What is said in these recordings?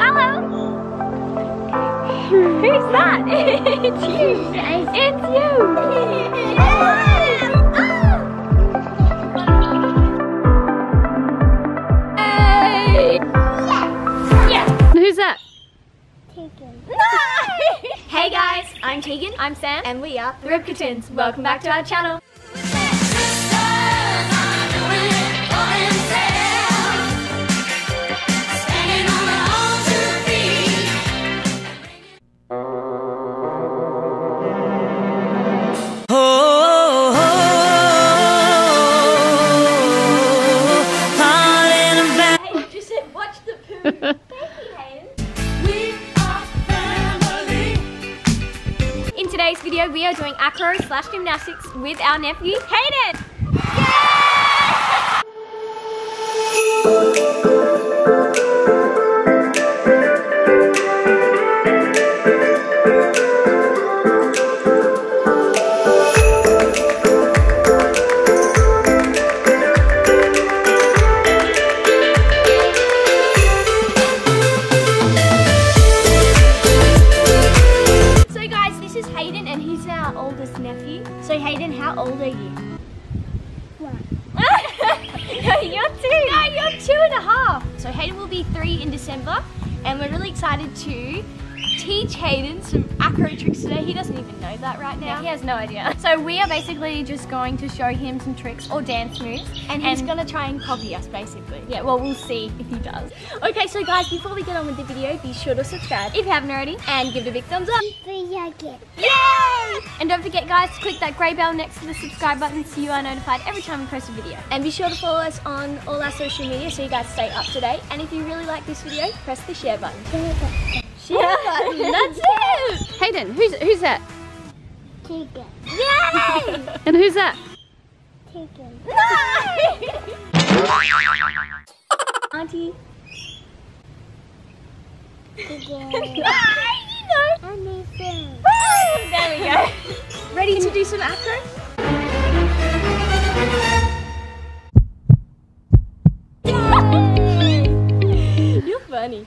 Hello. Who's that? it's you. It's you. Hey. Yeah. Who's that? hey guys, I'm Tegan. I'm Sam. And we are the Rybka Welcome back to our channel. Gymnastics with our nephew, Hayden. How old are you? You're two. No, you're two and a half. So Hayden will be three in December and we're really excited to teach Hayden some acro tricks today. He doesn't even know that right now. he has no idea. So we are basically just going to show him some tricks or dance moves. And he's gonna try and copy us basically. Yeah, well, we'll see if he does. Okay, so guys, before we get on with the video, be sure to subscribe If you haven't already, and give it a big thumbs up. Yay! And don't forget, guys, to click that grey bell next to the subscribe button so you are notified every time we post a video. And be sure to follow us on all our social media so you guys stay up to date. And if you really like this video, press the share button. Share button, that's it! Hayden, who's who's that? Tegan. Yay! and who's that? Tegan. Auntie. Tegan. Anything. there we go. Ready to do some acro? You're funny.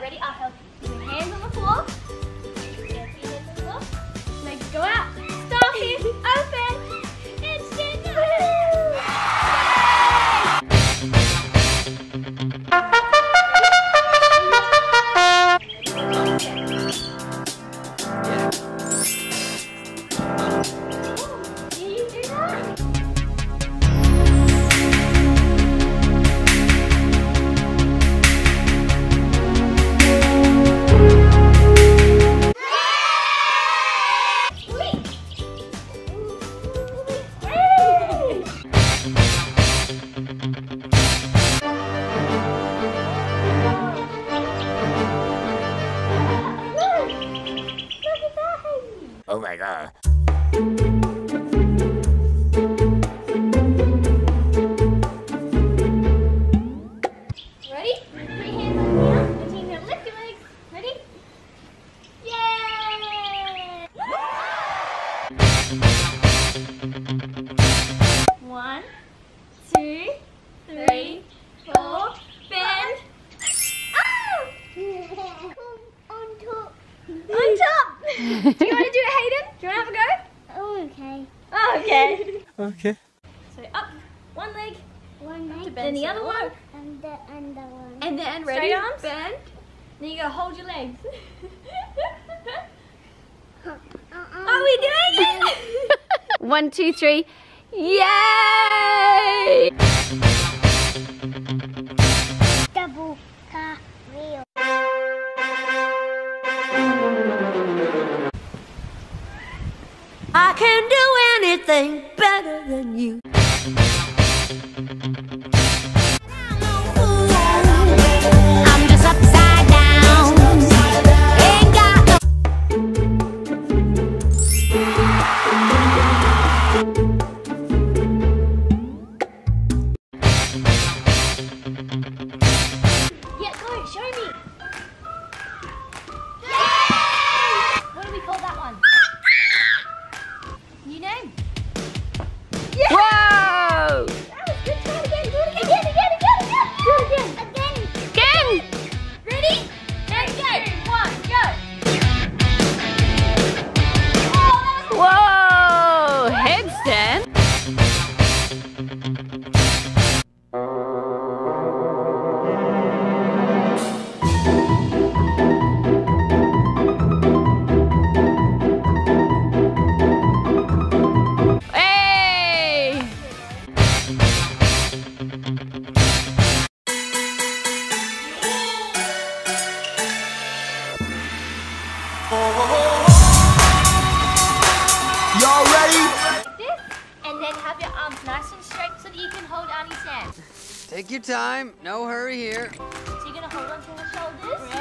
ready? I'll help you. Put your hands on the floor. Legs go out. Do you want to do it, Hayden? Do you want to have a go? Oh, okay. Oh, okay. Okay. So up, one leg, One leg. then the other one, And the other one. and then Straight ready, arms? bend. Then you gotta hold your legs. Are we doing it? One, two, three. Yay! Can do anything better than you. And then have your arms nice and straight so that you can hold Annie's hand. Take your time. No hurry here. So you're gonna hold onto her shoulders.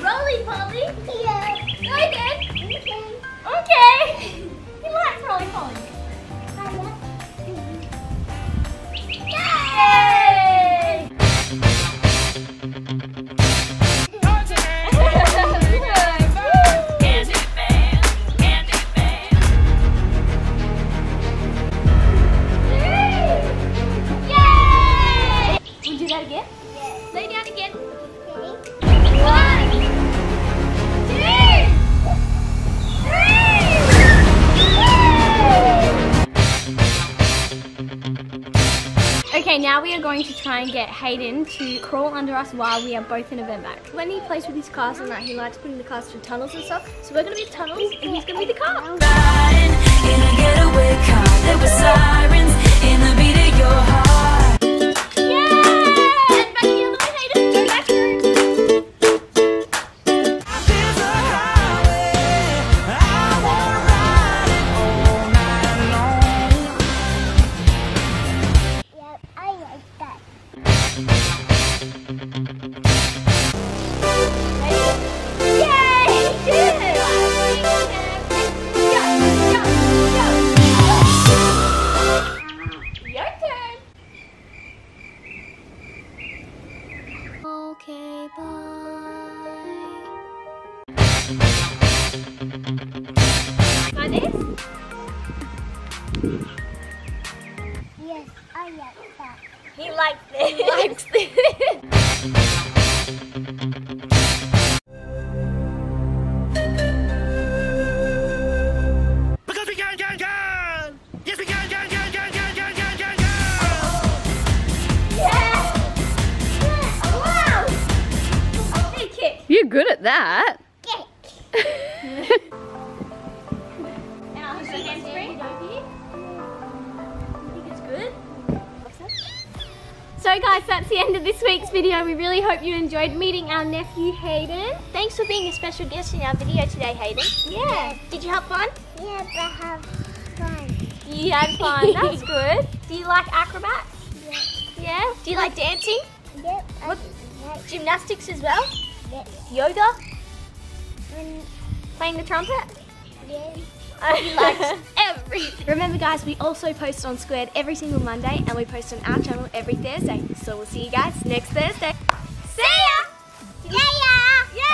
Rolly Polly? Yes. Okay. Okay. okay. he likes Rolly Polly. Okay, now we are going to try and get Hayden to crawl under us while we are both in a vent back. When he plays with his cars and that, he likes putting the cars through tunnels and stuff. So we're going to be tunnels and he's going to be the car. riding in a getaway car. There were sirens in the beat of your heart. Try this. Yes, I like that. He likes this. He likes this. Because we can, can, So guys, that's the end of this week's video. We really hope you enjoyed meeting our nephew Hayden. Thanks for being a special guest in our video today, Hayden. Yeah. Did you have fun? Yeah, but have fun. You had fun. That's good. Do you like acrobats? Yeah. Yeah. Do you like dancing? Yep, What? like Gymnastics as well? it. Yoga? And Playing the trumpet? yeah. He likes everything. Remember guys, we also post on Squared every single Monday and we post on our channel every Thursday. So we'll see you guys next Thursday. See ya! Yeah! yeah.